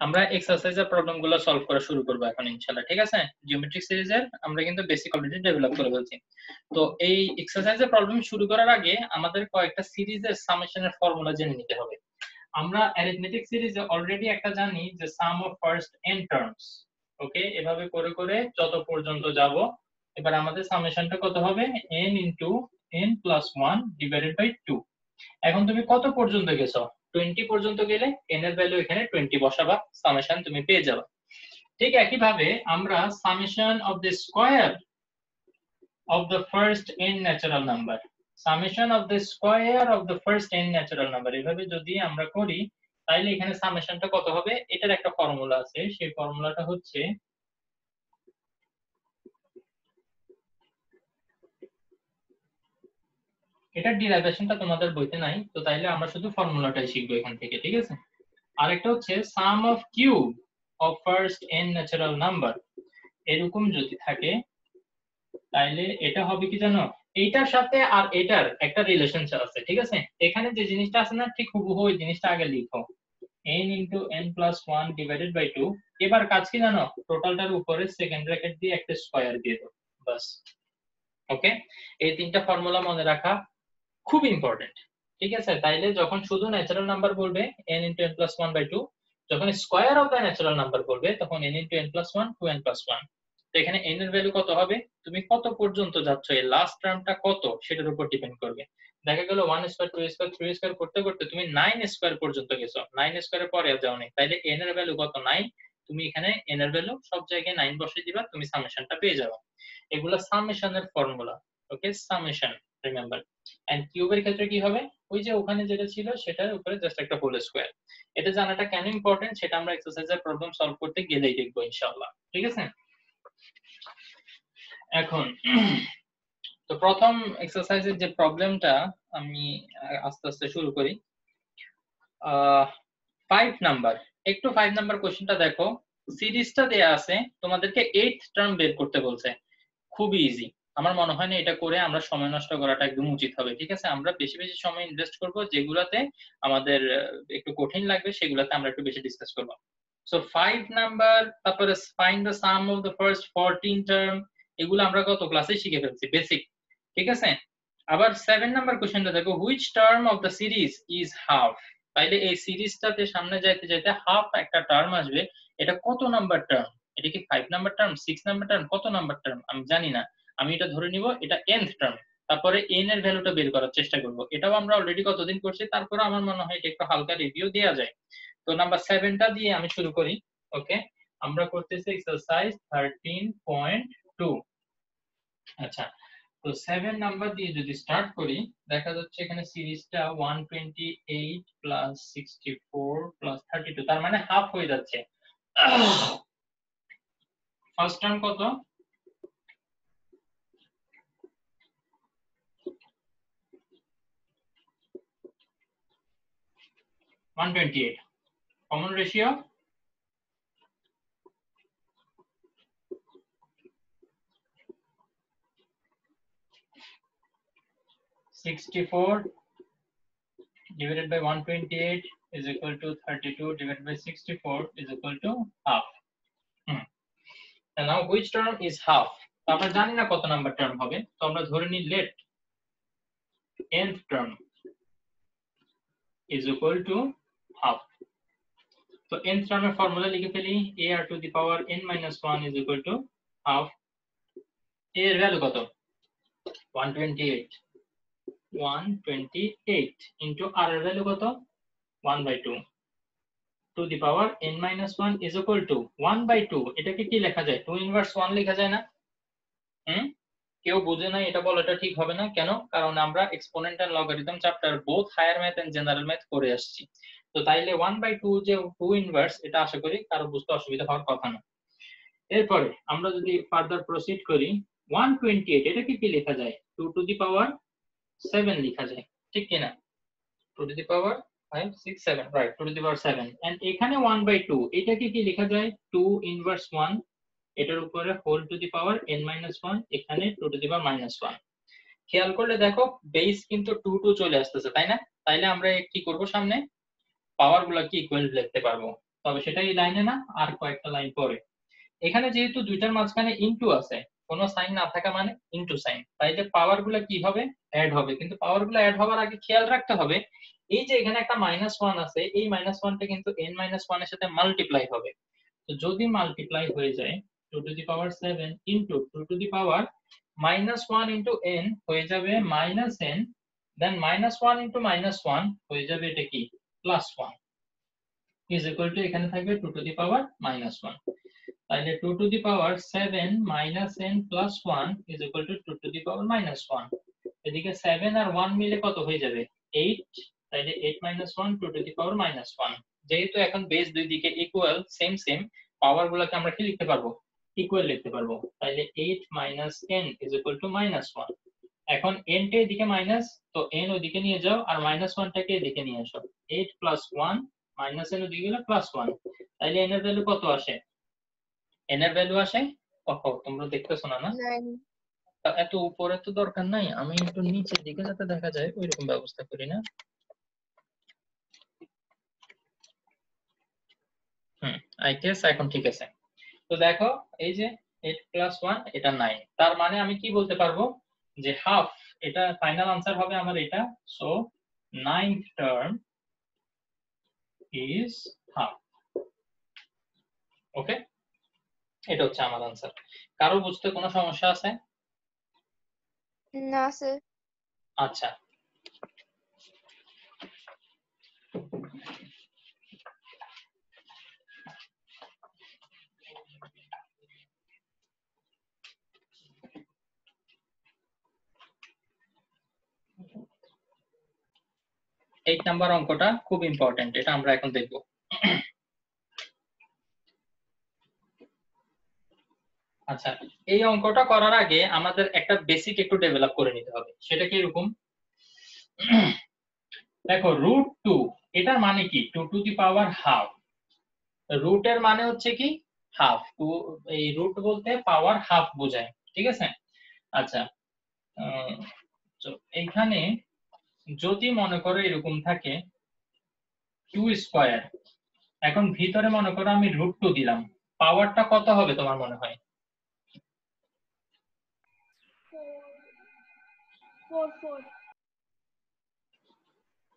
আমরা এক্সারসাইজের প্রবলেমগুলো সলভ করা শুরু করব এখন ইনশাল্লাহ, ঠিক আছে? জিওমেট্রিক সিরিজের আমরা কিন্তু বেসিক অলরেডি ডেভেলপ করে ফেলছি তো এই এক্সারসাইজের প্রবলেম শুরু করার আগে আমাদের কয়েকটা সিরিজের সামেশনের ফর্মুলা জেনে নিতে হবে। আমরা অ্যারিথমেটিক সিরিজে অলরেডি একটা জানি যে sum of first n terms okay এভাবে করে করে যত পর্যন্ত যাব, এবার আমাদের সামেশনটা কত হবে? n into n plus one divided by two এখন তুমি কত পর্যন্ত গেছো? 20 পর্যন্ত গেলে n এর ভ্যালু এখানে 20 বসাবা সামেশন তুমি পেয়ে যাবে। ঠিক একই ভাবে আমরা summation of the square of the first n natural number summation of the square of the first n natural number এভাবে যদি আমরা করি তাহলে এখানে সামেশনটা কত হবে? এটার একটা ফর্মুলা আছে, সেই ফর্মুলাটা হচ্ছে এটার ডিরাইভেশনটা তোমাদের বইতে নাই, তো তাইলে আমরা শুধু ফর্মুলাটাই শিখব এখান থেকে, ঠিক আছে? আরেকটা হচ্ছে sum of cube of first n natural number এরকম যদি থাকে, তাইলে এটা হবে কি জানো? এইটার সাথে আর এটার একটা রিলেশন আছে, ঠিক আছে? এখানে যে জিনিসটা আছে না, ঠিক হুবহু ওই জিনিসটা আগে লিখো। n into n plus 1 divided by 2 এবার কাজ কি জানো? টোটালটার উপরে সেকেন্ড ব্র্যাকেট দিয়ে একটা স্কয়ার দিয়ে দাও বাস ওকে এই তিনটা ফর্মুলা মনে রাখা। খুব ইম্পর্টেন্ট ঠিক আছে? তাইলে যখন শুধু ন্যাচারাল নাম্বার বলবে, n into n plus 1 by 2 যখন square of the natural number বলবে, তখন n into n plus 1 2n plus 1 তো এখানে n এর ভ্যালু কত হবে? তুমি কত পর্যন্ত যাচ্ছ? এই লাস্ট টার্মটা কত? সেটার উপর ডিপেন্ড করবে। দেখা গেল one square two square three square করতে করতে তুমি নাইন স্কোয়ার পর্যন্ত গেছো। নাইন স্কোয়ারের পরে আর যাও নাই। তাইলে এন এর ভ্যালু কত? নাইন তুমি এখানে এন এর ভ্যালু সব জায়গায় নাইন বসিয়ে দিবা, তুমি সামেশনটা পেয়ে যাবে। এগুলো সামেশনের formula okay summation remember and কিউবের ক্ষেত্রে কি হবে? ওই যে ওখানে যেটা ছিল, সেটার উপরে জাস্ট একটা হোল স্কোয়ার এটা জানাটা কেন ইম্পর্টেন্ট সেটা আমরা এক্সারসাইজের প্রবলেম সলভ করতে গেলেই দেখব, ইনশাআল্লাহ। ঠিক আছে? এখন, তো প্রথম এক্সারসাইজের যে প্রবলেমটা আমি আস্তে আস্তে শুরু করি। ফাইভ নাম্বার একটু ফাইভ নাম্বার কোশ্চেনটা দেখো। সিরিজটা দেয়া আছে, তোমাদেরকে এইট টার্ম বের করতে বলছে। খুবই ইজি আমার মনে হয় না এটা করে আমরা সময় নষ্ট করাটা একদম উচিত হবে, ঠিক আছে? আমরা বেশি বেশি সময় ইনভেস্ট করব যেগুলাতে আমাদের একটু কঠিন লাগবে, সেগুলাতে আমরা একটু বেশি ডিসকাস করব। সো ফাইভ নাম্বার তারপরে the sum of the first fourteen term এগুলো আমরা গত ক্লাসে শিখে ফেলছি বেসিক ঠিক আছে? আবার সেভেন নাম্বার কোশ্চেনটা দেখো which term of the series is half তাইলে এই সিরিজটাতে সামনে যাইতে যাইতে হাফ একটা টার্ম আসবে, এটা কত নাম্বার টার্ম এটা কি five number term six number term কত নাম্বার টার্ম আমি জানি না। আমি এটা ধরে নিব, এটা এনথ টার্ম তারপরে এন এর ভ্যালুটা বের করার চেষ্টা করব। এটাও আমরা অলরেডি কতদিন করছি? তারপরে আমার মনে হয় এটা একটু হালকা রিভিউ দেওয়া যায়। তো নাম্বার সেভেনটা দিয়ে আমি শুরু করি, ওকে? আমরা করতেছি এক্সারসাইজ থার্টিন পয়েন্ট টু আচ্ছা তো সেভেন নাম্বার দিয়ে যদি স্টার্ট করি, দেখা যাচ্ছে এখানে সিরিজটা one twenty eight plus sixty four plus thirty two তার মানে হাফ হয়ে যাচ্ছে। ফার্স্ট টার্ম কত? One twenty eight common ratio Sixty-four divided by one twenty-eight is equal to thirty-two divided by sixty-four is equal to half. Hmm. And now which term is half? আমরা জানি না কত number term হবে তো আমরা ধরে নিই let nth term is equal to half. তো nth টার্মের ফর্মুলা লিখে ফেলি, a r to the power n minus 1 is equal to half. a এর ভ্যালু কত? 128 128 into r এর ভ্যালু কত? 1 by 2 to the power n minus 1 is equal to 1 by 2 এটাকে কি লেখা যায়? 2 inverse 1 লেখা যায় না? হুম? কেউ বুঝে না এটা বলাটা ঠিক হবে না। কেন? কারণ আমরা exponent and logarithm chapter both higher math and general math করে আসছি। তো তাইলে 1 বাই 2 যে 2 ইনভার্স এটা আশা করি কারও বুঝতে অসুবিধা হওয়ার কথা না। এরপরে আমরা যদি ফার্দার প্রসিড করি 128 এটাকে কি কি লেখা যায়? 2 টু দি পাওয়ার 7 লেখা যায়, ঠিক কি না? 2 to the power 5 6 7 right 2 to the power 7 and এখানে 1 বাই 2 এটাকে কি লেখা যায়? 2 ইনভার্স 1 এটার উপরে whole to the power n minus one এখানে two to the power minus one খেয়াল করলে দেখো বেস কিন্তু টু টু চলে আসতেছে, তাই না? তাইলে আমরা কি করব সামনে? পাওয়ারগুলা কি ইকুয়াল লিখতে পারব? তবে সেটা এই লাইনে না, আর কয়েকটা লাইন পরে। এখানে যেহেতু দুইটার মাঝখানে ইনটু আছে, কোনো সাইন না থাকা মানে ইনটু সাইন তাইলে পাওয়ারগুলো কি হবে? অ্যাড হবে। কিন্তু পাওয়ারগুলো অ্যাড হওয়ার আগে খেয়াল রাখতে হবে, এই যে এখানে একটা মাইনাস ওয়ান আছে, এই মাইনাস ওয়ানটা কিন্তু এন মাইনাস ওয়ানের সাথে মাল্টিপ্লাই হবে। তো যদি মাল্টিপ্লাই হয়ে যায় two to the power seven into two to the power minus one into n হয়ে যাবে minus n then minus one into minus one হয়ে যাবে এটা কি? Plus one is equal to এখানে থাকবে two to the power minus one তাহলে two to the power seven minus n plus one is equal to two to the power minus one এদিকে seven আর one মিলে কত হয়ে যাবে? Eight তাহলে eight minus one two to the power minus one যেহেতু এখন বেস দুই দিকে ইকুয়াল সেম সেম পাওয়ার গুলোকে আমরা কি লিখতে পারব? ইকুয়াল লিখতে পারব। তাহলে eight minus n is equal to minus one এখন এন টা এদিকে মাইনাস তো এন ওদিকে নিয়ে যাও আর মাইনাস ওয়ানটাকে এদিকে নিয়ে আসো। Eight plus one minus n ওদিকে গেলে প্লাস ওয়ান তাহলে এন এর ভ্যালু কত আসে? এন এর ভ্যালু আসে? কত তোমরা দেখতেছো না না? এত উপরে তো দরকার নাই আমি একটু নিচের দিকে যাতে দেখা যায় ওইরকম ব্যবস্থা করি না। হুম আই গেস এখন ঠিক আছে। তো দেখো এই যে 8 প্লাস 1 এটা 9 তার মানে আমি কি বলতে পারব? যে হাফ এটা ফাইনাল আনসার হবে আমার এটা। So ninth term is half okay এটা হচ্ছে আমার আনসার কারও বুঝতে কোনো সমস্যা আছে? না স্যার আচ্ছা। এইট নাম্বার অঙ্কটা খুব ইম্পর্টেন্ট এটা আমরা এখন দেখব। আচ্ছা এই অঙ্কটা করার আগে আমাদের একটা বেসিক একটু ডেভেলপ করে নিতে হবে। সেটা কি এরকম? দেখো রুট টু এটার মানে কি? Two to the power half রুটের মানে হচ্ছে কি? হাফ টু এই রুট বলতে পাওয়ার হাফ বোঝায়। ঠিক আছে? আচ্ছা এইখানে যদি মনে করো এরকম থাকে টু স্কোয়ার এখন ভিতরে মনে করো আমি রুট টু দিলাম পাওয়ারটা কত হবে তোমার মনে হয়.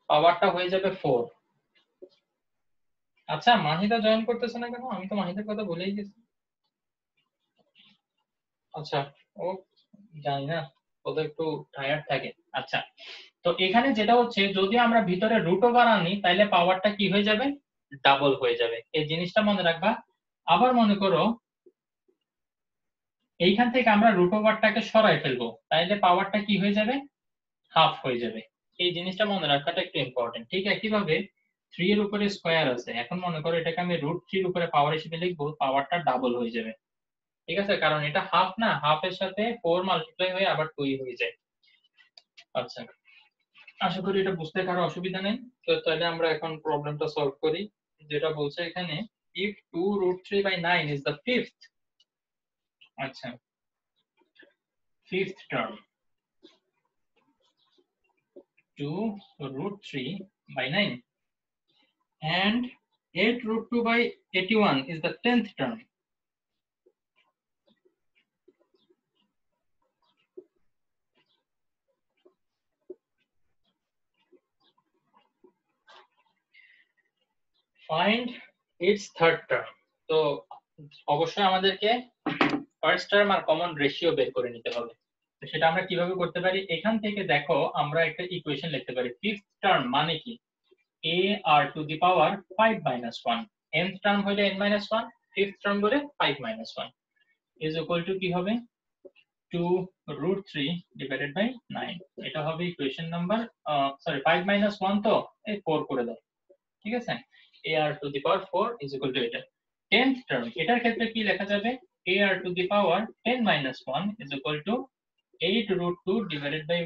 পাওয়ারটা হয়ে যাবে ফোর আচ্ছা মাহিদা জয়েন করতেছে না কেন? আমি তো মাহিদার কথা বলেই গেছি। আচ্ছা ও জানি না ও তো একটু টায়ার্ড থাকে। আচ্ছা। তো এখানে যেটা হচ্ছে, যদি আমরা ভিতরে রুট ওভার আনি তাহলে পাওয়ারটা কি হয়ে যাবে? ডাবল হয়ে যাবে। এই জিনিসটা মনে রাখবা। আবার মনে করো, এইখান থেকে আমরা রুট ওভারটাকে সরাই ফেলব। তাইলে পাওয়ারটা কি হয়ে যাবে? হাফ হয়ে যাবে। এই জিনিসটা মনে রাখাটা একটু ইম্পর্টেন্ট ঠিক একইভাবে থ্রি এর উপরে স্কোয়ার আছে। এখন মনে করো এটাকে আমি রুট থ্রির উপরে পাওয়ার হিসেবে লিখব পাওয়ারটা ডাবল হয়ে যাবে। ঠিক আছে? কারণ এটা হাফ না হাফ এর সাথে ফোর মাল্টিপ্লাই হয়ে আবার টুই হয়ে যায়। আচ্ছা। আশা করি এটা বুঝতে কারও অসুবিধা নেই। তো তাহলে আমরা এখন প্রবলেমটা সলভ করি। যেটা বলছে এখানে if two root three by nine is the fifth আচ্ছা fifth term two root three by nine and eight root two by eighty one is the tenth term find its third term. তো অবশ্যই আমাদেরকে first term আর common ratio বের করে নিতে হবে। তো সেটা আমরা কীভাবে করতে পারি? এখান থেকে দেখো আমরা একটা ইকুয়েশন লিখতে পারি। ফিফথ টার্ম মানে কি? A r to the power 5 minus 1 nth term হলে n মাইনাস 1 ফিফথ টার্ম বলে 5 মাইনাস 1 ইজ ইকুয়াল টু কি হবে? 2 রুট 3 ডিভাইডেড বাই 9 এটা হবে ইকুয়েশন নাম্বার সরি 5 মাইনাস 1 তো, এই 4 করে দাও। ঠিক আছে? Ar to the power 4 is equal to এটা 10th term এটার ক্ষেত্রে কি লেখা যাবে ar to the power 10 minus 1 is equal to 8 root 2 divided by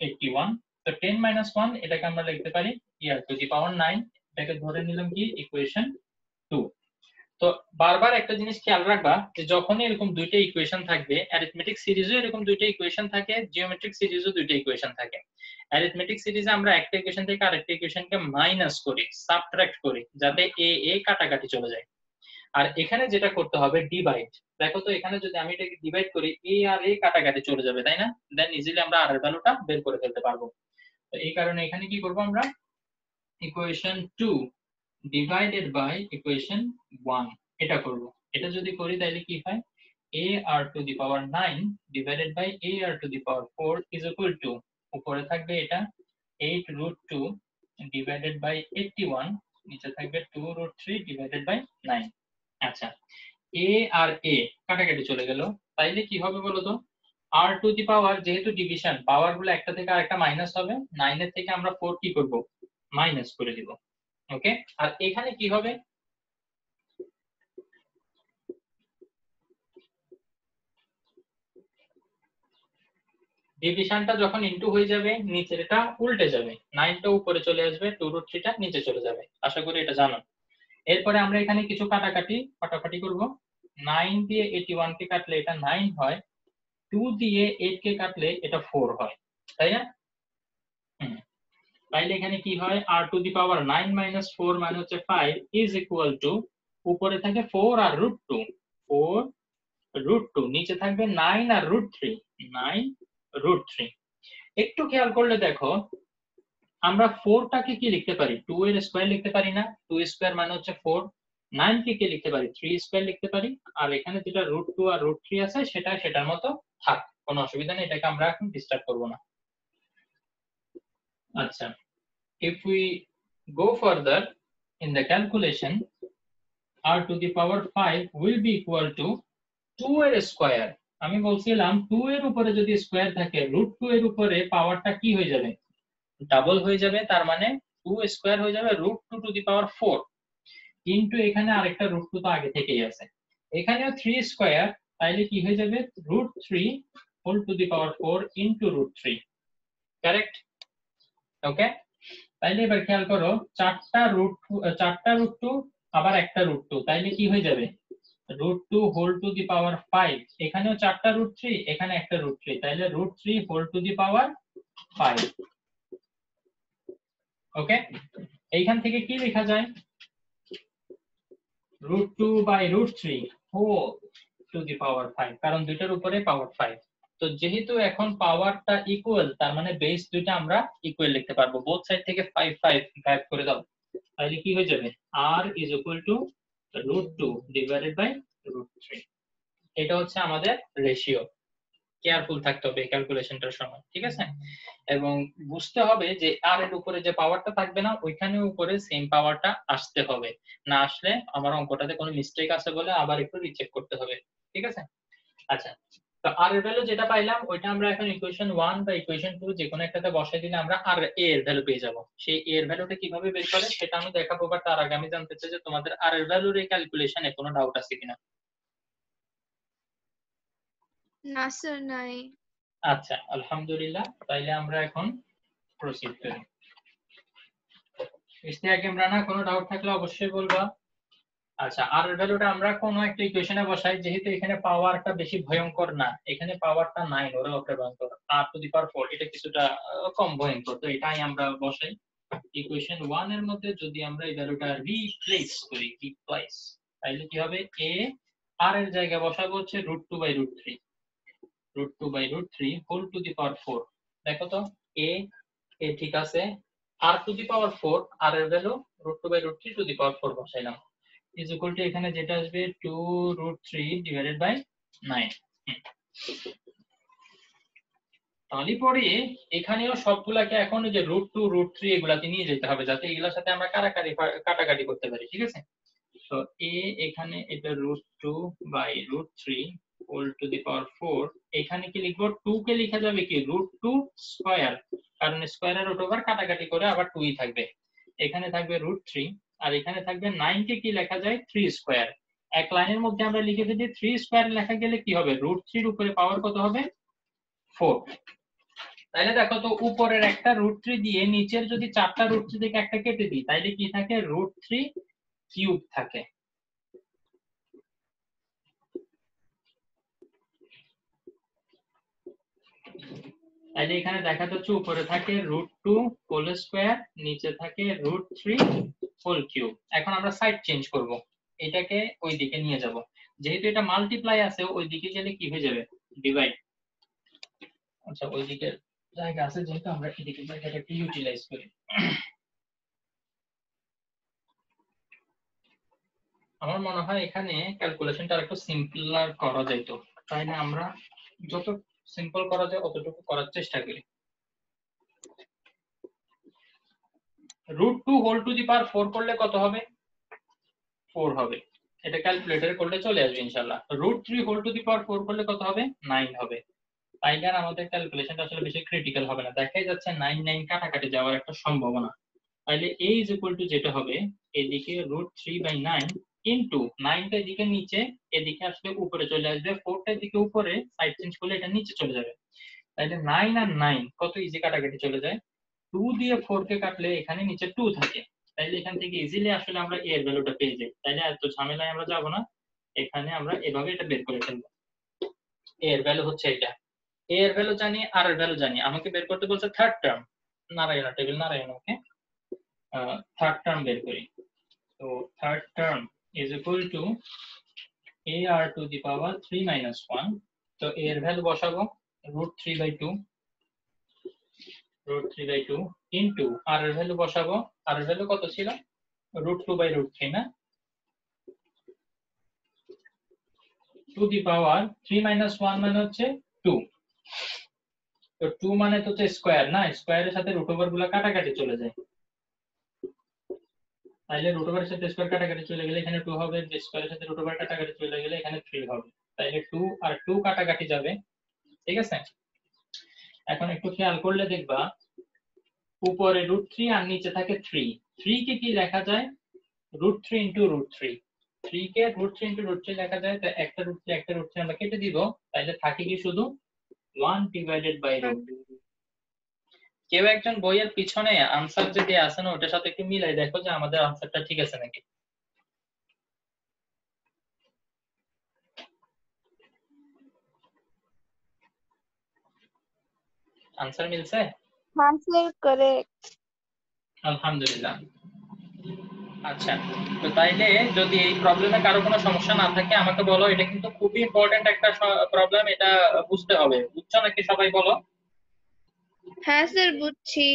81 তো 10 minus 1 এটাকে আমরা লিখতে পারি ar to the power 9 এটাকে ধরে নিলাম কি ইকুয়েশন 2 তো বারবার একটা জিনিস খেয়াল রাখবা যে যখনই এরকম দুইটা ইকুয়েশন থাকবে অ্যারিথমেটিক সিরিজও এরকম দুইটা ইকুয়েশন থাকে জিওমেট্রিক সিরিজও দুইটা ইকুয়েশন থাকে। অ্যারিথমেটিক সিরিজে আমরা একটা ইকুয়েশন থেকে আরেকটা ইকুয়েশনকে মাইনাস করি সাবট্রাক্ট করি, যাতে এ এ কাটাকাটি চলে যায়। আর এখানে যেটা করতে হবে ডিভাইড দেখো তো এখানে যদি আমি এটাকে ডিভাইড করি এ আর এ কাটাকাটি চলে যাবে, তাই না? দেন ইজিলি আমরা আর এর ভ্যালুটা বের করে ফেলতে পারব। তো এই কারণে এখানে কি করব আমরা? ইকুয়েশন 2 ডিভাইডেড বাই ইকুয়েশন 1 এটা করব। এটা যদি করি তাহলে কি হয়? A r to the power 9 divided by a r to the power 4 is equal to উপরে থাকবে এটা 8 রুট 2 ডিভাইডেড বাই 81 নিচে থাকবে 2 রুট 3 ডিভাইডেড বাই 9 আচ্ছা a আর a কাটাকাটি চলে গেল। তাইলে কি হবে বলো তো? R টু দি পাওয়ার যেহেতু ডিভিশন পাওয়ারগুলো একটা থেকে আরেকটা মাইনাস হবে 9 এর থেকে আমরা 4 কি করব? মাইনাস করে দিব। ওকে? আর এখানে কি হবে? ডিভিশনটা যখন ইনটু হয়ে যাবে নিচের উল্টে যাবে। নাইনটা উপরে চলে আসবে টু রুট থ্রিটা নিচে চলে যাবে। আশা করি এটা জানো। এরপরে আমরা এখানে কিছু কাটাকাটি কাটাকাটি করব। নাইন দিয়ে এইটি ওয়ান কে কাটলে এটা নাইন হয়। টু দিয়ে এইট কে কাটলে এটা ফোর হয়। তাই না? তাইলে এখানে কি হয়? R to the power nine minus four মানে হচ্ছে ফাইভ ইজ ইকুয়াল টু উপরে থাকে ফোর আর root two four root two নিচে থাকবে নাইন আর root three nine root three একটু খেয়াল করলে দেখো আমরা ফোরটাকে কি লিখতে পারি? টু এর স্কোয়ার লিখতে পারি না। টু স্কোয়ার মানে হচ্ছে ফোর নাইন কে কে লিখতে পারি? থ্রি স্কোয়ার লিখতে পারি। আর এখানে যেটা রুট টু আর রুট থ্রি আছে সেটা সেটার মতো থাক। কোনো অসুবিধা নেই এটাকে আমরা এখন ডিস্টার্ব করব না। আচ্ছা if we go further in the calculation, r to the power 5 will be equal to 2 এর স্কয়ার আমি বলছিলাম 2 এর উপরে যদি স্কয়ার থাকে রুট 2 এর উপরে পাওয়ারটা কি হয়ে যাবে? ডাবল হয়ে যাবে, তার মানে 2 স্কয়ার হয়ে যাবে রুট 2 টু দি পাওয়ার 4 কিন্তু এখানে আরেকটা রুট 2 তো আগে থেকেই আছে। এখানেও 3 স্কয়ার তাইলে কি হয়ে যাবে? Root 3 whole to the power 4 into root 3 correct okay তাইলে এবার খেয়াল করো, চারটা রুট চারটা রুট টু আবার একটা রুট টু তাইলে কি হয়ে যাবে? Root two whole to the power five এখানেও চারটা রুট থ্রি এখানে একটা রুট থ্রি তাইলে root three whole to the power five okay এইখান থেকে কি লেখা যায়? Root two by root three whole to the power five কারণ দুইটার উপরে পাওয়ার ফাইভ তো যেহেতু এখন পাওয়ারটা ইকুয়াল তার মানে বেস দুইটা আমরা ইকুয়াল লিখতে পারব। বোথ সাইড থেকে 5 5 গায়েব করে দাও। তাহলে কি হয়ে যাবে? R to root two divided by root three এটা হচ্ছে আমাদের রেশিও কেয়ারফুল থাকতে হবে ক্যালকুলেশনটার সময়, ঠিক আছে? এবং বুঝতে হবে যে আর এর উপরে যে পাওয়ারটা থাকবে না ওইখানে উপরে সেম পাওয়ারটা আসতে হবে। না আসলে আমার অঙ্কটাতে কোনো মিস্টেক আছে বলে আবার একটু রিচেক করতে হবে, ঠিক আছে? আচ্ছা তো আর এর ভ্যালু যেটা পাইলাম ওইটা আমরা এখন ইকুয়েশন 1 বা ইকুয়েশন 2 যে কোনো একটাতে বসাই দিলে আমরা আর এ এর ভ্যালু পেয়ে যাব। সেই এ এর ভ্যালুটা কীভাবে বের করে সেটা আমি দেখাবো বাট তার আগে আমি জানতে চাই যে তোমাদের আর এর ভ্যালুর এই ক্যালকুলেশনে কোনো ডাউট আছে কিনা? না স্যার নাই। আচ্ছা আলহামদুলিল্লাহ। তাইলে আমরা এখন প্রসিড করি। ইশতিয়াক ইমরানা কোনো ডাউট থাকলে অবশ্যই বলবা। আচ্ছা আর এর ভ্যালুটা আমরা কোন একটা ইকুয়েশনে বসাই, যেহেতু এখানে পাওয়ারটা বেশি ভয়ঙ্কর না, এখানে পাওয়ারটা 9 ওরা ওকে ভয়ঙ্কর। আর টু দি পাওয়ার 4 এটা কিছুটা কম ভয়ঙ্কর, তো এটাই আমরা বসাই। ইকুয়েশন 1 এর মধ্যে যদি আমরা এই ভ্যালুটা রিপ্লেস করি রিপ্লেস তাহলে কি হবে? A আর এর জায়গায় বসাবো হচ্ছে √2 by √3 √2 by √3 whole to the power 4 দেখো তো, a a ঠিক আছে। আর টু দি পাওয়ার 4 আর এর value √2 by √3 to the power 4 বসাইলাম। ইজ ইকুয়াল টু এখানে যেটা আসবে 2 রুট 3 ডিভাইডেড বাই 9 তাহলে পরে এখানেও সবগুলাকে এখন যে রুট টু রুট থ্রি এগুলাতে নিয়ে যেতে হবে, যাতে এগুলোর সাথে আমরা কাটাকাটি কাটাকাটি করতে পারি, ঠিক আছে? তো এ এখানে এটা root two by root three whole to the power four এখানে কি লিখব? টু কে লেখা যাবে কি? রুট টু স্কোয়ার কারণ স্কোয়ারের রুট ওভার কাটাকাটি করে আবার টুই থাকবে। এখানে থাকবে রুট থ্রি আর এখানে থাকবে নাইন কে কি লেখা যায়? Three square. এক লাইনের মধ্যে আমরা লিখে ফেলি, থ্রি স্কোয়ার লেখা গেলে কি হবে? রুট থ্রির উপরে পাওয়ার কত হবে? ফোর। তাইলে দেখো তো উপরের একটা রুট থ্রি দিয়ে নিচের যদি চারটা রুট থ্রি থেকে একটা কেটে দিই, তাইলে কি থাকে? রুট থ্রি কিউব থাকে। তাহলে এখানে দেখা যাচ্ছে উপরে থাকে রুট টু হোল স্কোয়ার, নিচে থাকে রুট থ্রি হোল কিউব এখন আমরা সাইড চেঞ্জ করব। এটাকে ওই দিকে নিয়ে যাব। যেহেতু এটা মাল্টিপ্লাই আছে ওই দিকে গেলে কি হয়ে যাবে? ডিভাইড আচ্ছা ওই দিকের জায়গা আছে, যেহেতু আমরা এদিকে জায়গাটাকে ইউটিলাইজ করি। আমার মনে হয় এখানে ক্যালকুলেশনটা আরেকটু সিম্পলার করা যাইতো তাই না আমরা যত সিম্পল করা যায়, অতটুকু করার চেষ্টা করি। Root two whole to the power four করলে কত হবে? ফোর হবে। এটা ক্যালকুলেটরে করলে চলে আসবে ইনশাল্লাহ root three whole to the power four করলে কত হবে? নাইন হবে। তাইলে আর আমাদের ক্যালকুলেশনটা আসলে বেশি ক্রিটিক্যাল হবে না। দেখাই যাচ্ছে নাইন নাইন কাটাকাটি যাওয়ার একটা সম্ভাবনা। তাইলে এ ইজ ইকুয়াল টু যেটা হবে, এদিকে root three by nine into নাইনটা এদিকে নিচে, এদিকে আসলে উপরে চলে আসবে। ফোরটা এদিকে উপরে সাইড চেঞ্জ করলে এটা নিচে চলে যাবে। তাইলে নাইন আর নাইন কত ইজি কাটাকাটি চলে যায়? টু দিয়ে ফোর কে কাটলে এখানে নিচে টু থাকে। তাইলে এখান থেকে ইজিলি আসলে আমরা এ এর ভ্যালুটা পেয়ে যাই। তাইলে এত ঝামেলায় আমরা যাব না। এখানে আমরা এভাবে এটা বের করে ফেলব। এ এর ভ্যালু হচ্ছে এটা। এ এর ভ্যালু জানি আর এর ভ্যালু জানি। আমাকে বের করতে বলছে third term Narayan table Narayan okay third term বের করি। তো third term is equal to ar to the power 3 minus 1 তো a এর ভ্যালু বসাবো। root 3 by 2 root 3 by 2 into r এর ভ্যালু বসাবো। r এর ভ্যালু কত ছিল? root 2 by root 3 না? to the power 3 minus 1 মানে হচ্ছে 2 তো 2 মানে তো হচ্ছে স্কয়ার না? স্কয়ারের সাথে রুট ওভারগুলা কাটাকাটি চলে যায়। তাইলে রুট ওভারের সাথে স্কয়ার কাটাকাটি চলে গেলে এখানে 2 হবে স্কয়ারের সাথে রুট ওভার কাটাকাটি চলে গেলে এখানে 3 হবে। তাইলে 2 আর 2 কাটাকাটি যাবে। ঠিক আছে? এখন একটু খেয়াল করলে দেখবা, উপরে রুট থ্রি আর নিচে থাকে 3 3 কে কি লেখা যায়? রুট থ্রি ইন্টু রুট 3 3 কে রুট থ্রি ইন্টু রুট 3 লেখা যায়, তাই একটা রুট 3 একটা রুট 3 আমরা কেটে দিব। তাইলে থাকে কি শুধু? ওয়ান ডিভাইডেড বাই রুট কেউ একজন বইয়ের পিছনে আনসার যে দেয়া আছে না, ওটার সাথে একটু মিলাই দেখো যে আমাদের আনসারটা ঠিক আছে নাকি। আনসার মিলছে? হ্যাঁ স্যার কারেক্ট আলহামদুলিল্লাহ। আচ্ছা তো তাইলে যদি এই প্রবলেমে কারও কোনো সমস্যা না থাকে আমাকে বলো এটা কিন্তু খুবই ইম্পর্টেন্ট একটা প্রবলেম এটা বুঝতে হবে। বুঝছ নাকি সবাই বলো? হ্যাঁ স্যার বুঝছি।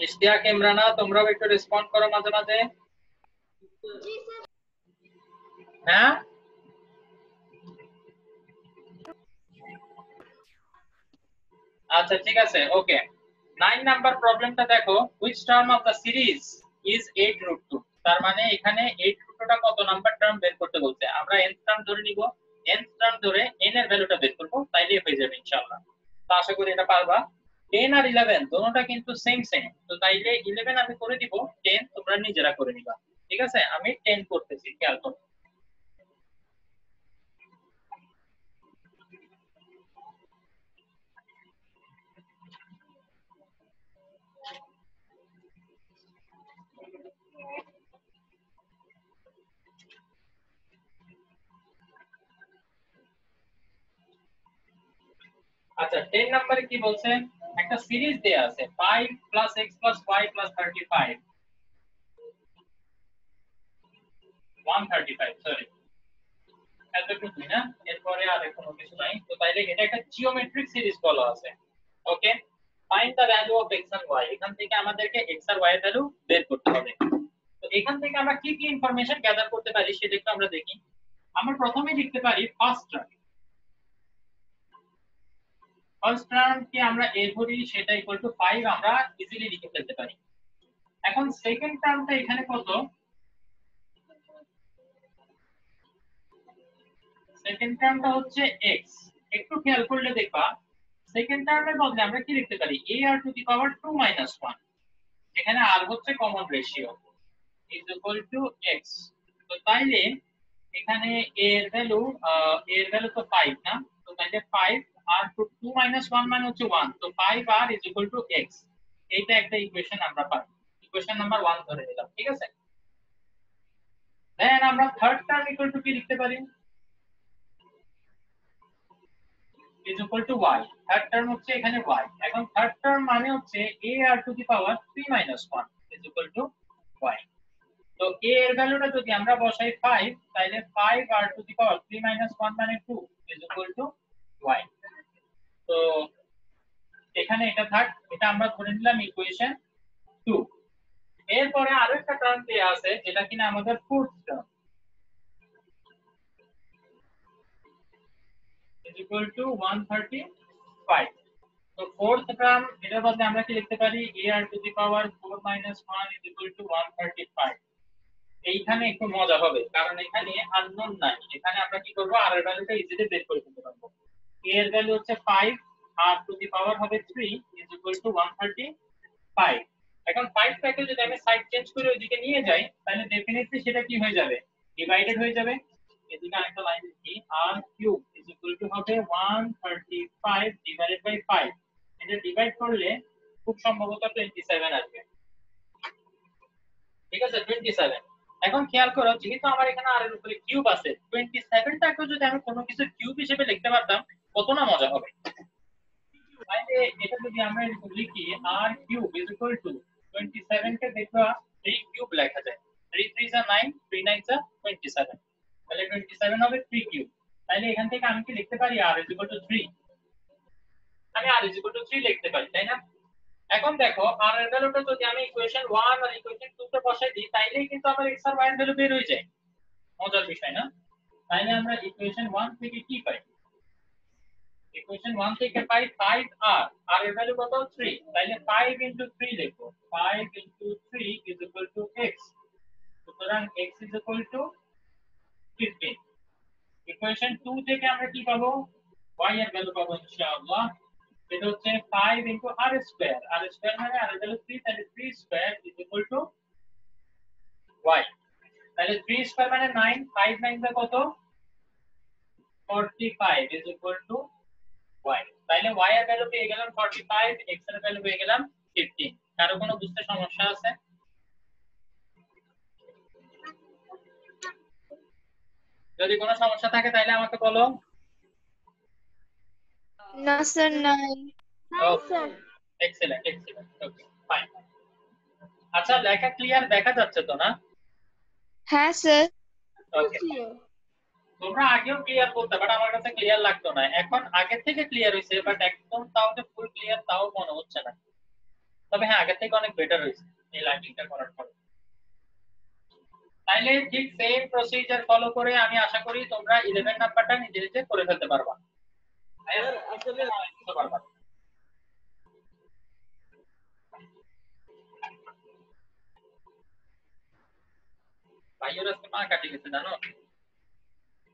ইশতিয়াক ইমরানা তোমরাও একটু রেসপন্ড করো মাঝে মাঝে। হ্যাঁ? আচ্ছা ঠিক আছে, ওকে। নাইন নাম্বার প্রবলেমটা দেখো which term of the series is 8 root 2 তার মানে এখানে 8 রুট 2টা কত? নাম্বার টার্ম বের করতে বলছে। আমরা nth টার্ম ধরে নিব। Nth টার্ম ধরে n এর ভ্যালুটা বের করব, তাইলেই হয়ে যাবে ইনশাআল্লাহ। তো আশা করি এটা পারবা। 10 আর 11 দোনোটা কিন্তু সেম সেম তো তাইলে 11 আমি করে দিব 10 তোমরা নিজেরা করে নিবা। ঠিক আছে? আমি 10 করতেছি, খেয়াল করো। আচ্ছা 10 নম্বরে কি বলছে? একটা সিরিজ দেয়া আছে 5 x y 35 135 সরি না? এরপরে আর কোনো কিছু নাই। তো তাইলে এটা একটা জিওমেট্রিক সিরিজ বলা আছে। Okay find the value of x and y এখান থেকে আমাদেরকে x আর y এর ভ্যালু বের করতে হবে। তো এখান থেকে আমরা কি কি ইনফরমেশন গ্যাদার করতে পারি সেটা একটু আমরা দেখি। আমরা প্রথমে লিখতে পারি ফার্স্ট টার্ম ফার্স্ট টার্ম কে আমরা a ধরি, সেটা ইকুয়াল টু 5 আমরা ইজিলি লিখে ফেলতে পারি। এখন সেকেন্ড টার্মটা এখানে কত? সেকেন্ড টার্মটা হচ্ছে x একটু খেয়াল করলে দেখবা সেকেন্ড টার্মের বদলে আমরা কি লিখতে পারি? A R to the power 2 minus 1 এখানে আর হচ্ছে common ratio is equal to x তো তাইলে এখানে a এর ভ্যালু a এর ভ্যালু তো 5 না? তো তাইলে 5 r টু 2 মাইনাস 1 মানে হচ্ছে 1 তো 5 r is equal to x এইটা একটা ইকুয়েশন আমরা পাই। ইকুয়েশন নাম্বার 1 ধরে নিলাম, ঠিক আছে? দেন আমরা থার্ড টার্ম টু কি লিখতে পারি? Is equal to Y third term হচ্ছে এখানে ওয়াই এখন থার্ড টার্ম মানে হচ্ছে A R to the power three minus one is equal to Y তো a এর ভ্যালুটা যদি আমরা বসাই 5 তাহলে 5 r to the power 3 minus 1 মানে 2 ইজ ইকুয়াল টু y তো এখানে এটা থাক, এটা আমরা ধরে নিলাম ইকুয়েশন 2 এরপরে আরও একটা টার্ম দেয়া আছে, যেটা কিনা আমাদের fourth term is equal to 135 তো ফোর্থ টার্ম এটার বদলে আমরা কি লিখতে পারি? a R to the power 4 minus 1 is equal to 135 এইখানে একটু মজা হবে, কারণ এখানে আননোন নাই। এখানে আমরা কি করব? আর এর ভ্যালুটা ইজিলি বের করে ফেলতে পারব। A এর ভ্যালু হচ্ছে 5 আর টু দি পাওয়ার হবে 3 ইজ ইকুয়াল টু 135 এখন 5 টাকে যদি আমি সাইড চেঞ্জ করে ওইদিকে নিয়ে যাই, তাহলে ডেফিনেটলি সেটা কি হয়ে যাবে? ডিভাইডেড হয়ে যাবে। এদিকে আরেকটা লাইন লিখি r cube is equal to হবে 135 ডিভাইডেড বাই 5 এটা ডিভাইড করলে খুব সম্ভবত 27 আসবে। ঠিক আছে? 27 এখন খেয়াল করো, যেহেতু আমার এখানে আর এর উপরে কিউব আছে 27 টাকে যদি আমি কোনো কিছু কিউব হিসেবে লিখতে পারতাম কত না মজা হবে। এটা যদি আমরা লিখি, r cube is equal to 27 কে দেখবা 3 কিউব লেখা যায়। 3 3 যা 9 3 9 যা 27 তাহলে 27 হবে 3 কিউব তাহলে এখান থেকে আমি কি লিখতে পারি? R ইজ ইকুয়াল টু 3 আমি r ইজ ইকুয়াল টু 3 লিখতে পারি, তাই না? এখন দেখো আর এর ভ্যালুটা যদি আমি ইকুয়েশন 1 আর ইকুয়েশন 2 তে বসাই দিই, তাইলেই কিন্তু আমার x আর y এর ভ্যালু বের হয়ে যায়। মজার বিষয় না? তাইলে আমরা ইকুয়েশন 1 থেকে কি পাই? ইকুয়েশন 1 থেকে পাই 5r আর এর ভ্যালু কত? 3 তাইলে 5 ইনটু 3 লিখো 5 into 3 is equal to x সুতরাং x is equal to 15 equation 2 থেকে আমরা কি পাবো? y এর ভ্যালু পাবো ইনশাআল্লাহ। এটা হচ্ছে 5 into r square r square মানে r এর ভ্যালু 3 তাহলে 3 square is equal to y তাহলে 3 স্কয়ার মানে 9 5 9 দা কত? 45 ইজ ইকুয়াল টু y. তাহলে y এর ভ্যালু পেয়ে গেলাম 45 x এর ভ্যালু পেয়ে গেলাম 15 কারও কোনো বুঝতে সমস্যা আছে? যদি কোনো সমস্যা থাকে তাহলে আমাকে বলো। না স্যার নাই। এক্সেলেন্ট এক্সেলেন্ট ওকে ফাইন আচ্ছা লেখা ক্লিয়ার দেখা যাচ্ছে তো না? হ্যাঁ স্যার। ওকে তোমরা আগেও ক্লিয়ার করতে বাট আমার কাছে ক্লিয়ার লাগতো না। এখন আগে থেকে ক্লিয়ার হয়েছে বাট একদম তাও যে ফুল ক্লিয়ার তাও মনে হচ্ছে না। তবে হ্যাঁ আগে থেকে অনেক বেটার হয়েছে এই লাইটিংটা করার পর। তাইলে ঠিক সেম প্রসিজার ফলো করে আমি আশা করি তোমরা 11 নাম্বারটা নিজে নিজে করে ফেলতে পারবা। আসলে পারবা ভাইয়ের আজকে পা কাটে গেছে জানো?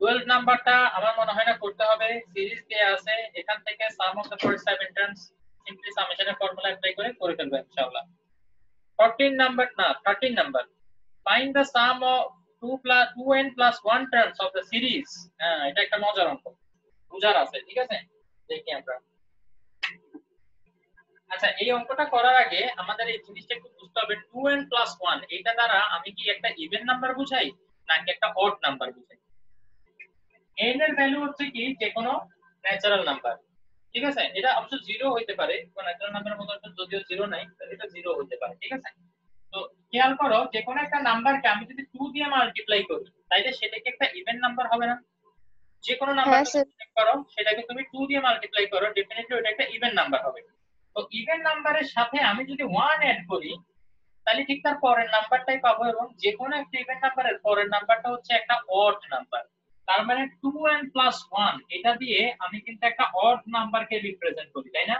12 নাম্বারটা আমার মনে হয় না করতে হবে। সিরিজ দেয়া আছে, এখান থেকে sum of the first seven terms simply সামেশনের formula apply করে করে ফেলব ইনশাআল্লাহ। 14 নাম্বার না 13 number find the sum of 2 plus 2n plus 1 terms of the series হ্যাঁ এটা একটা মজার অঙ্ক। বুঝার আছে, ঠিক আছে? দেখি আমরা। আচ্ছা এই অঙ্কটা করার আগে আমাদের এই জিনিসটা একটু বুঝতে হবে। 2n 1 এটা দ্বারা আমি কি একটা ইভেন নাম্বার বুঝাই? নাকি একটা অড নাম্বার বুঝাই? N এর ভ্যালু হচ্ছে কি? যে কোনো ন্যাচারাল নাম্বার ঠিক আছে? এটা অবশ্য জিরো হইতে পারে। ন্যাচারাল নাম্বারের মতো যদিও জিরো নাই এটা জিরো হইতে পারে। ঠিক আছে? তো খেয়াল করো যে কোনো একটা নাম্বারকে আমি যদি 2 দিয়ে মাল্টিপ্লাই করি তাইলে সেটা কি একটা ইভেন নাম্বার হবে না। যে কোনো নাম্বার করো সেটাকে তুমি 2 দিয়ে মাল্টিপ্লাই করো ডেফিনেটলি ওটা একটা ইভেন নাম্বার হবে। তো ইভেন নাম্বারের সাথে আমি যদি 1 অ্যাড করি তাহলে ঠিক তার পরের নাম্বারটাই পাবো এবং যে কোনো একটা ইভেন নাম্বারের পরের নাম্বারটা হচ্ছে একটা অড নাম্বার তার মানে 2n 1 এটা দিয়ে আমি কিন্তু একটা অড নাম্বারকে রিপ্রেজেন্ট করি, তাই না?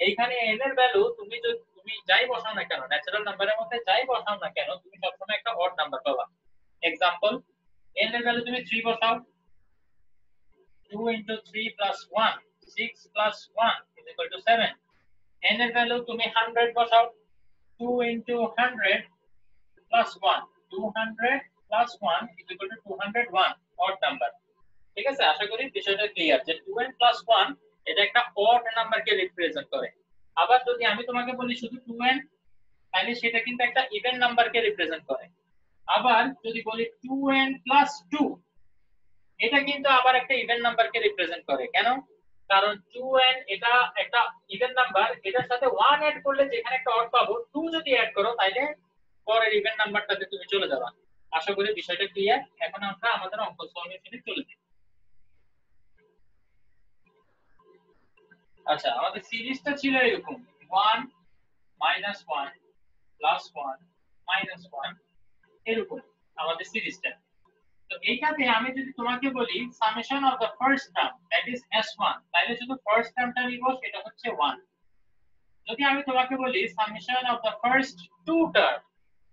এইখানে n এর ভ্যালু তুমি যদি তুমি যাই বসাও না কেন ন্যাচারাল নাম্বারের মধ্যে যাই বসাও না কেন, তুমি সবসময় একটা অড নাম্বার পাবা। এক্সাম্পল n এর ভ্যালু তুমি 3 বসাও। 2 into 3 plus 1 6 plus 1 is equal to 7 n এর ভ্যালু তুমি 100 বসাও। 2 into 100 plus 1 200 plus 1 is equal to 201 odd number. ঠিক আছে? আশা করি বিষয়টা ক্লিয়ার যে 2n plus 1 এটা একটা odd নাম্বারকে রিপ্রেজেন্ট করে। আবার যদি আমি তোমাকে বলি শুধু 2n তাহলে সেটা কিন্তু একটা ইভেন নাম্বারকে রিপ্রেজেন্ট করে। আবার যদি বলি 2n plus 2 এটা কিন্তু আবার একটা ইভেন নাম্বারকে রিপ্রেজেন্ট করে। কেন? কারণ 2n এটা একটা ইভেন নাম্বার এটার সাথে 1 অ্যাড করলে যেখানে একটা অড পাবো 2 যদি অ্যাড করো, তাহলে পরের ইভেন নাম্বারটাতে তুমি চলে যাবা। আশা করি বিষয়টা ক্লিয়ার এখন আমরা আমাদের অঙ্ক সলিউশনে চলে যাই। আচ্ছা আমাদের সিরিজটা ছিল এরকম। 1 মাইনাস 1 প্লাস 1 মাইনাস 1 এরকম আমাদের সিরিজটা। তো এইটাতে আমি যদি তোমাকে বলি summation of the first term that is s1 তাহলে শুধু ফার্স্ট টার্মটা নিব, সেটা হচ্ছে 1 যদি আমি তোমাকে বলি summation of the first two term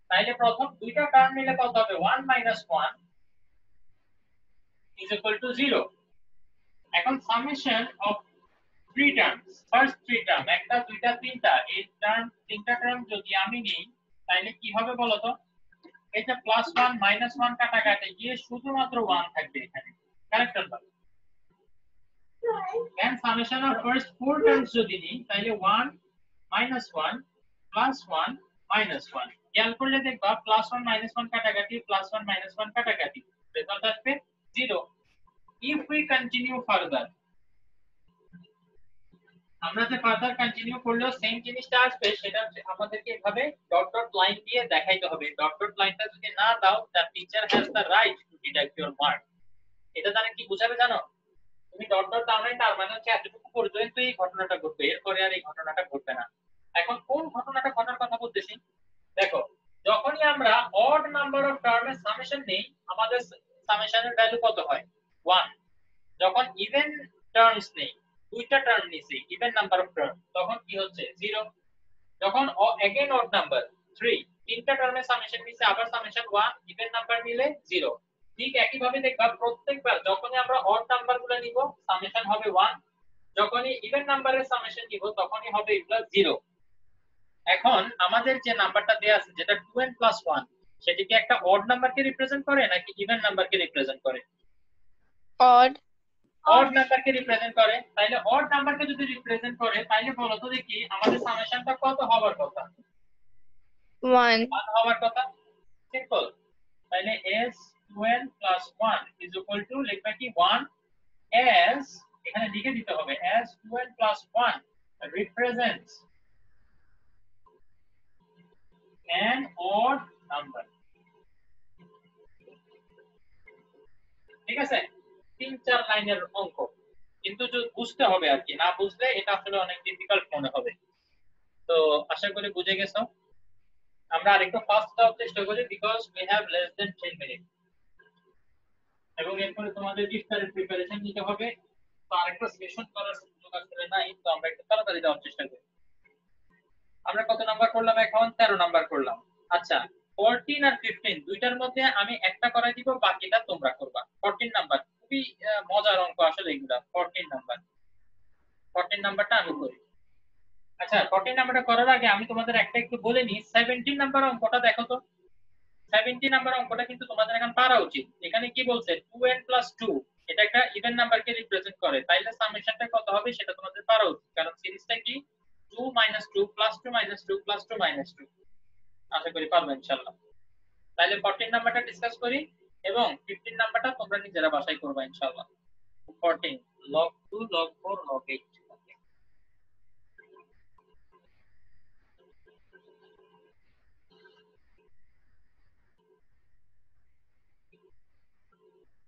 তাহলে প্রথম দুইটা টার্ম নিলে কত হবে? 1 মাইনাস 1 is equal to 0 এখন summation of three terms first three term একটা, দুইটা, তিনটা। এই টার্ম তিনটা টার্ম যদি আমি নিই তাহলে কি হবে বলো তো এটা প্লাস ওয়ান মাইনাস ওয়ান কাটাকাটি, গিয়ে শুধুমাত্র ওয়ান থাকবে এখানে। Correct number then summation of first four terms যদি নিই তাহলে one minus one plus one minus one খেয়াল করলে দেখবা প্লাস ওয়ান মাইনাস ওয়ান কাটাকাটি প্লাস ওয়ান মাইনাস ওয়ান কাটাকাটি রেজাল্ট আসবে zero if we continue further আমরা যে ফার্দার কন্টিনিউ করলেও সেম জিনিসটা আসবে, সেটা আমাদেরকে এভাবে ডট ডট লাইন দিয়ে দেখাইতে হবে। ডট ডট লাইনটা যদি না দাও the teacher has the right to deduct your mark এটা দ্বারা কি বোঝাবে জানো? তুমি ডট ডট দাও নাই, তার মানে হচ্ছে এতটুকু পর্যন্ত এই ঘটনাটা ঘটবে। এরপরে আর এই ঘটনাটা ঘটবে না। এখন কোন ঘটনাটা ঘটার কথা বলতেছি? দেখো যখনই আমরা অড নাম্বার অফ টার্মের সামেশন নেই আমাদের সামেশনের ভ্যালু কত হয় 1 যখন ইভেন টার্মস নেই দুইটা টার্ম নিছি ইভেন নাম্বার অফ টার্ম তখন কি হচ্ছে 0 যখন अगेन অড নাম্বার 3 তিনটা টার্মের সামেশন নিছে আবার সামেশন 1 ইভেন নাম্বার নিলে 0 ঠিক একই ভাবে দেখবা প্রত্যেকবার যখনই আমরা অড নাম্বারগুলো নিব সামেশন হবে 1 যখনই ইভেন নাম্বারের সামেশন নিব তখনই হবে এগুলা 0 এখন আমাদের যে নাম্বারটা দেয়া আছে যেটা 2n 1 সেটি কি একটা অড নাম্বারকে রিপ্রেজেন্ট করে নাকি ইভেন নাম্বারকে রিপ্রেজেন্ট করে? Odd. অড নাম্বারকে রিপ্রেজেন্ট করে। তাহলে অড নাম্বারকে যদি রিপ্রেজেন্ট করে তাহলে বলো তো দেখি আমাদের সামেশনটা কত হওয়ার কথা? One. 1 হওয়ার কথা? সিম্পল তাহলে s 2n 1 is equal to লিখবে কি 1 as এখানে লিখে দিতে হবে as 2n 1 represents an odd number. ঠিক আছে? তিন চার লাইনের অঙ্ক। কিন্তু বুঝতে হবে আর কি। না বুঝলে এটা আসলে অনেক ডিফিকাল্ট মনে হবে। তো আশা করি বুঝে গেছো। আমরা আরেকটু ফাস্ট যাওয়ার চেষ্টা করি because we have less than 10 minute এবং এরপরে তোমাদের ইফতারের প্রিপারেশন নিতে হবে। তো আরেকটা সেশন করার সুযোগ আসলে নাই। তো আমরা একটু তাড়াতাড়ি যাওয়ার চেষ্টা করি। আমরা কত নাম্বার করলাম এখন? 13 নাম্বার করলাম। আচ্ছা 14 আর 15 দুইটার মধ্যে আমি একটা করাই দিব, বাকিটা তোমরা করবা। 14 নাম্বার খুবই মজার অঙ্ক আসলে এগুলা 14 নাম্বার 14 নাম্বারটা আমি করি। আচ্ছা 14 নাম্বারটা করার আগে আমি তোমাদের একটা একটু বলে নিই। 17 নাম্বার অঙ্কটা দেখো তো। 17 নাম্বার অঙ্কটা কিন্তু তোমাদের এখন পারা উচিত। এখানে কি বলছে? 2n 2 এটা একটা ইভেন নাম্বারকে রিপ্রেজেন্ট করে। তাইলে সামেশনটা কত হবে সেটা তোমাদের পারা উচিত। কারণ সিরিজটা কি? 2 2 2 2 2 2 আশা করি তাহলে 14 নাম্বারটা ডিসকাস করি এবং 15 নাম্বারটা তোমরা নিজেরা করবে ইনশাআল্লাহ। 14 log 2 log 4 log 8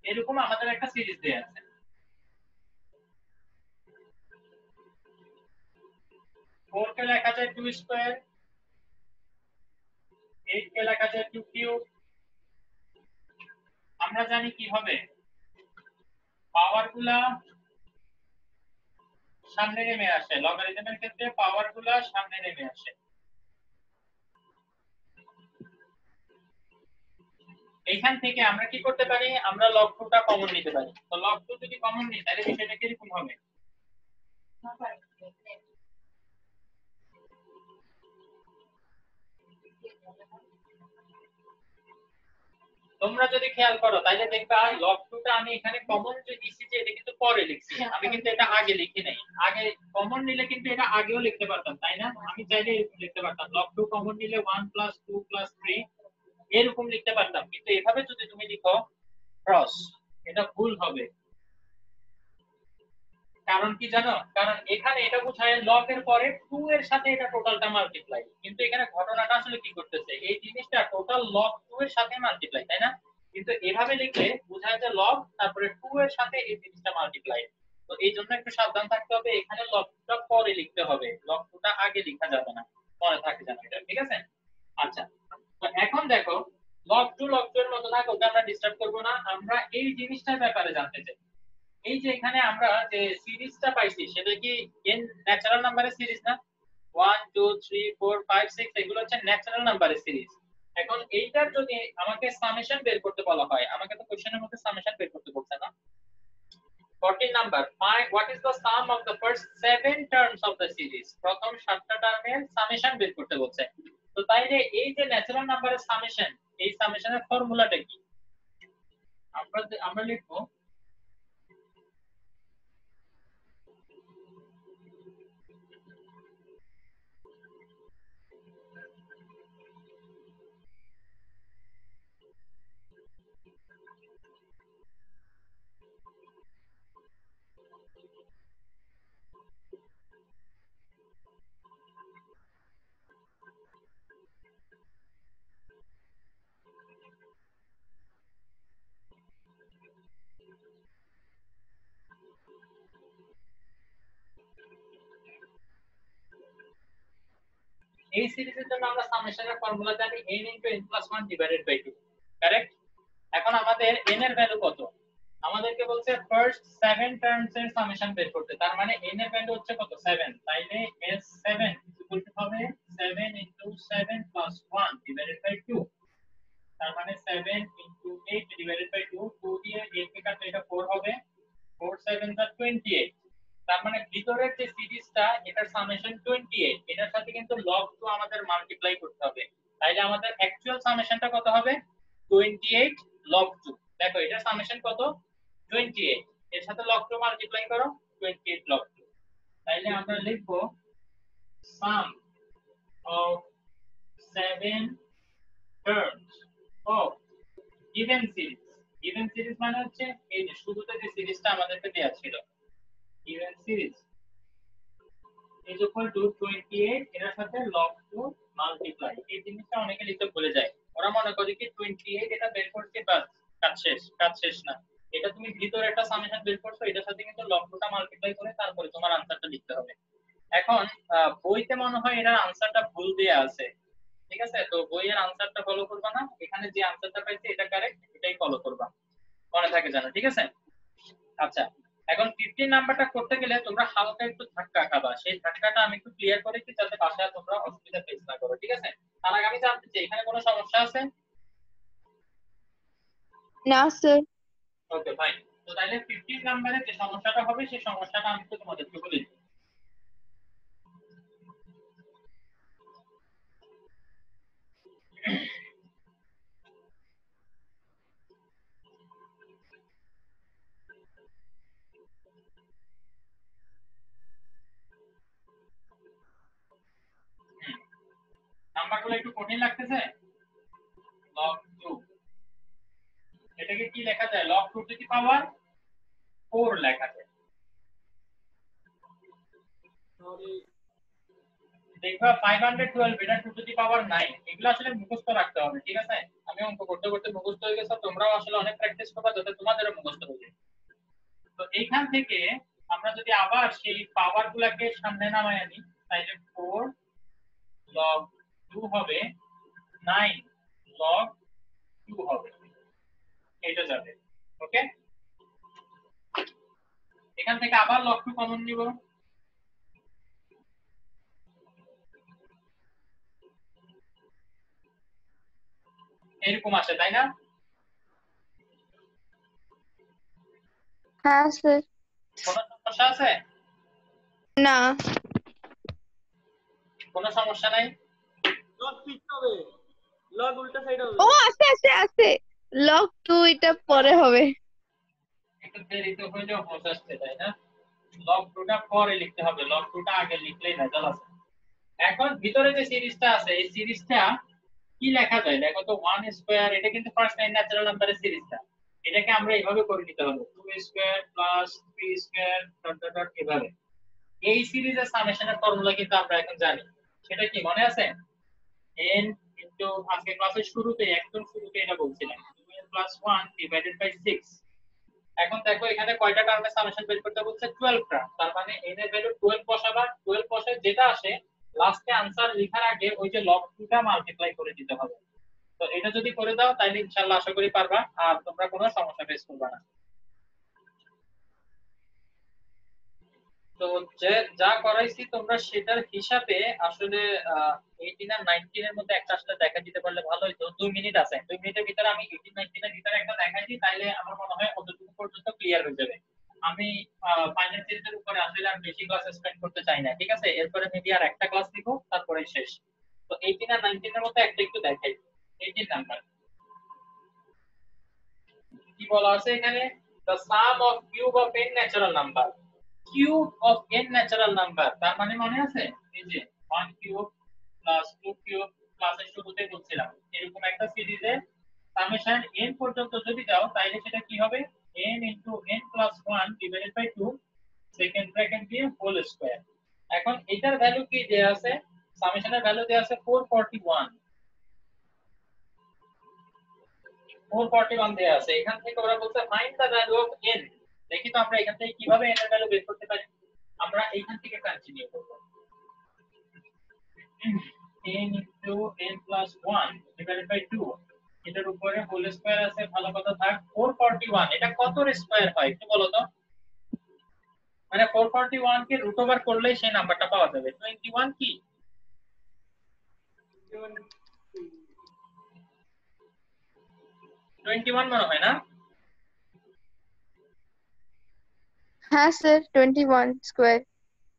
এরকম আমাদের একটা সিরিজ দেয়া আছে। ফোর কে লেখা যায় টু স্কোয়ার এইট কে লেখা যায় টু কিউব। আমরা জানি কি হবে। পাওয়ারগুলা সামনে নেমে আসে। লগারিদমের ক্ষেত্রে পাওয়ারগুলা সামনে নেমে আসে। এইখান থেকে আমরা কি করতে পারি? আমরা লগ টুটা কমন নিতে পারি। তো লগ টু যদি কমন নিই, তাহলে বিষয়টা কীরকম হবে? তোমরা যদি খেয়াল করো তাহলে দেখবা লগ টুটা আমি এখানে কমন যে নিচ্ছি যে এটা কিন্তু পরে লিখছি। আমি কিন্তু এটা আগে লিখি নাই। আগে কমন নিলে কিন্তু এটা আগেও লিখতে পারতাম তাই না? আমি চাইলে লিখতে পারতাম। লগ টু কমন নিলে one plus two plus three এরকম লিখতে পারতাম। কিন্তু এভাবে যদি তুমি লিখো ক্রস এটা ভুল হবে। কারণ কি জানো? কারণ এখানে এটা বোঝায় লগ এর পরে টু এর সাথে এটা টোটালটা মাল্টিপ্লাই কিন্তু এখানে ঘটনাটা আসলে কি করতেছে? এই জিনিসটা টোটাল লগ টু এর সাথে মাল্টিপ্লাই তাই না? কিন্তু এভাবে লিখলে বোঝায় যে লগ তারপরে টু এর সাথে এই জিনিসটা মাল্টিপ্লাই তো এই জন্য একটু সাবধান থাকতে হবে, এখানে লগ টুটা পরে লিখতে হবে। লগ টুটা আগে লেখা যাবে না, পরে থাকে জানো এটা, ঠিক আছে? আচ্ছা তো এখন দেখো লগ টু লগ টু এর মতো থাকো, ওটা আমরা ডিস্টার্ব করব না। আমরা এই জিনিসটার ব্যাপারে জানতে চাই। এই যে এখানে আমরা যে সিরিজটা পাইছি, সেটা কি এন ন্যাচারাল নাম্বারের সিরিজ না? 1 2 3 4 5 6 এগুলো হচ্ছে ন্যাচারাল নাম্বারের সিরিজ এখন এইটার যদি আমাকে সামেশন বের করতে বলা হয়, আমাকে তো কোশ্চেনের মধ্যে সামেশন বের করতে বলছে না। 14 number find what is the sum of the first 7 terms of the series প্রথম সাতটা টার্মের সামেশন বের করতে বলছে। তো তাইলে এই যে ন্যাচারাল নাম্বারের সামেশন এই সামেশনের ফর্মুলাটা কি? আমরা আমরা লিখব এই সিরিজের জন্য আমরা সামেশনের ফর্মুলা জানি n into n plus 1 divided by 2 correct এখন আমাদের n এর ভ্যালু কত? আমাদেরকে বলছে ফার্স্ট 7 টার্মস এর সামেশন বের করতে। তার মানে n এর ভ্যালু হচ্ছে কত? 7 তাইলে s7 ইকুয়াল টু হবে? 7 ইনটু 7 প্লাস 1 ডিভাইডেড বাই 2 তার মানে 7 ইনটু 8 ডিভাইডেড বাই 2 2 দিয়ে 8 কে কাটলে এটা 4 হবে। 4 7 are 28 তার মানে ভিতরের যে সিরিজটা এটা সামেশন 28 এটার সাথে কিন্তু লগ 2 আমাদের মাল্টিপ্লাই করতে হবে। তাইলে আমাদের অ্যাকচুয়াল সামেশনটা কত হবে? 28 লগ 2 দেখো এটা সামেশন কত? 28 এর সাথে লগ 2 মাল্টিপ্লাই করো 28 লগ 2 তাইলে আমরা লিখব sum of 7 terms of given series given series মানে হচ্ছে এই যে শুরুতে যে সিরিজটা আমাদেরকে দেয়া ছিল। Given series is equal to 28 এর সাথে log 2 multiply এই জিনিসটা অনেকে লিখতে ভুলে যায়। ওরা মনে করে কি 28 এটা বের করছে, বাস, কাজ শেষ কাজ শেষ না। এটা তুমি ভিতরে একটা সামেশন বের করছ, এটার সাথে কিন্তু log 2 টা মাল্টিপ্লাই করে তারপরে তোমার আনসারটা লিখতে হবে। এখন বইতে মনে হয় এটার আনসারটা ভুল দেয়া আছে। ঠিক আছে? তো বইয়ের আনসারটা ফলো করবা না? এখানে যে আনসারটা পাইছে, এটা কারেক্ট এটাই ফলো করবা। মনে থাকে জানো ঠিক আছে? আচ্ছা এখন 15 নাম্বারটা করতে গেলে তোমরা হালকা একটু ধাক্কা খাবা। সেই ধাক্কাটা আমি একটু ক্লিয়ার করে দিই যাতে বাসায় তোমরা অসুবিধা ফেস না করো ঠিক আছে? তার আগে আমি জানতে চাই এখানে কোনো সমস্যা আছে? না স্যার ওকে ফাইন তো তাহলে 15 নাম্বারে যে সমস্যাটা হবে সেই সমস্যাটা আমি তোমাদেরকে বলে দিই। নাম্বারগুলো একটু কঠিন লাগতেছে? Log 2 এটাকে কি লেখা যায়? Log 2 টু পাওয়ার 4 লেখা যায়। দেখবা 512 এটা 2 টু পাওয়ার 9 এগুলো আসলে মুখস্থ রাখতে হবে, ঠিক আছে? আমি অঙ্ক করতে করতে মুখস্থ হয়ে গেছে, তোমরাও আসলে অনেক প্র্যাকটিস করবা যাতে তোমাদেরও মুখস্থ হয়ে যায়। তো এইখান থেকে আমরা যদি আবার সেই পাওয়ার গুলাকে সামনে নামায় আনি তাহলে 4 log 2 হবে 9 log 2 হবে। এটা যাবে ওকে এখান থেকে আবার log 2 কমন নিব। এরকম আসে তাই না? হ্যাঁ স্যার কোনো সমস্যা আছে? না। কোনো সমস্যা নাই? লগ পিছতে হবে। লগ উল্টা সাইড হবে। ও আছে আছে আছে লগ টু এটা পরে হবে। একটু দেরিতে হইলেও হোস আসছে তাই না? লগ টুটা পরে লিখতে হবে। লগ টুটা আগে লিখলেই না চল এখন ভিতরে যে সিরিজটা আছে এই সিরিজটা কি লেখা যায়? দেখো তো ওয়ান স্কোয়ার এটা কিন্তু ফার্স্ট নাইন ন্যাচারাল নাম্বারের সিরিজটা। এটাকে আমরা এইভাবে করে নিতে হবে। Two square plus three square dot dot dot এভাবে। এই সিরিজের সামেশনের ফর্মুলা কিন্তু আমরা এখন জানি। সেটা কি মনে আছে? N আজকে ক্লাসের শুরুতে একদম শুরুতে এটা বলছিলাম। 2n প্লাস 1 ডিভাইডেড বাই 6 এখন দেখো, এখানে কয়টা সামেশন বের করতে বলছে? 12 টা তার মানে n এর ভ্যালু 12 বসাবা। 12 বসে যেটা আসে লাস্টে আনসার লেখার আগে ওই যে লগ টুটা মাল্টিপ্লাই করে দিতে হবে। তো এটা যদি করে দাও তাহলে ইনশাআল্লাহ আশা করি পারবা। আর তোমরা কোনো সমস্যা ফেস করবে না। তো যে করাইছি তোমরা সেটার হিসাবে আসলে এইটিন আর নাইনটিন এর মধ্যে একটা দেখা দিতে পারলে ভালো হতো দুই মিনিট আছে। দুই মিনিটের ভিতরে আমি এইটিন নাইনটিন এর ভিতরে একটা দেখাই দিই তাহলে আমার মনে হয় অতটুকু পর্যন্ত ক্লিয়ার হয়ে যাবে। আমি ফাইনাল সিরিজের উপরে আসলে আমি বেশি ক্লাস স্পেন্ড করতে চাই না, ঠিক আছে? এরপরে মেবি আর একটা ক্লাস দিব তারপরে শেষ। তো এইটিন আর নাইনটিন এর মধ্যে একটা একটু দেখাই। এইটিন নাম্বার কি বলা আছে এখানে? The sum of cube of n natural number cube of n natural number, তার মানে মনে আছে? এই যে 1 cube plus 2 cube ক্লাসের শুরুতে বলছিলাম। এরকম একটা সিরিজে সামেশন n পর্যন্ত যদি যাও তাহলে সেটা কি হবে? n into n plus 1 divided by 2 second bracket দিয়ে হোল স্কয়ার এখন এটার ভ্যালু কি দেয়া আছে? সামেশনের ভ্যালু দেয়া আছে 441 441 দেয়া আছে। এখান থেকে ওরা বলছে find the value of n দেখি তো আমরা এখান থেকে কীভাবে n এর ভ্যালু বের করতে পারি আমরা এইখান continue n into n plus 1 divided by 2 এটার উপরে হোল স্কয়ার আছে, ভালো কথা থাক। 441 এটা কত স্কয়ার হয় একটু বলো তো। মানে 441 কে রুট ওভার করলেই সেই নাম্বারটা পাওয়া যাবে। 21 কি? টোয়েন্টি ওয়ান মনে হয় না? হ্যাঁ স্যার টোয়েন্টি ওয়ান স্কোয়ার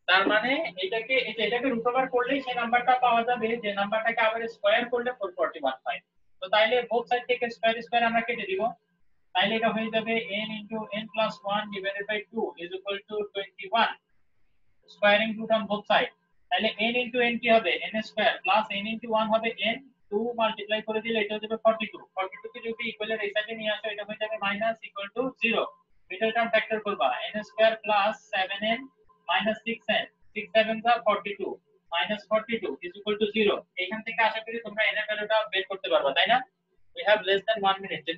তার মানে এটাকে এটা এটাকে রুট ওভার করলেই সেই নাম্বারটা পাওয়া যাবে, যে নাম্বারটাকে আবার স্কয়ার করলে 441 হয় তো তাইলে বোথ সাইড থেকে স্কয়ার স্কয়ার আমরা কেটে দিব। তাইলে এটা হয়ে যাবে n n 1 divided by 2 is equal to 21 squaring root on both side তাহলে n n কি হবে? n স্কয়ার প্লাস n 1 হবে n 2 মাল্টিপ্লাই করে দিলে এটা হয়ে যাবে 42 42 কে যদি ইকুয়ালের এই সাইডে নিয়ে আসো, এটা হয়ে যাবে minus equal to 0 middle term factor করবা। n square plus 7n minus 6n 6 7 যা 42 মাইনাস 42 ইজ ইকুয়াল টু 0 এখান থেকে আশা করি তোমরা এর ভ্যালুটা বের করতে পারবে, তাই না? We have less than 1 minute. যে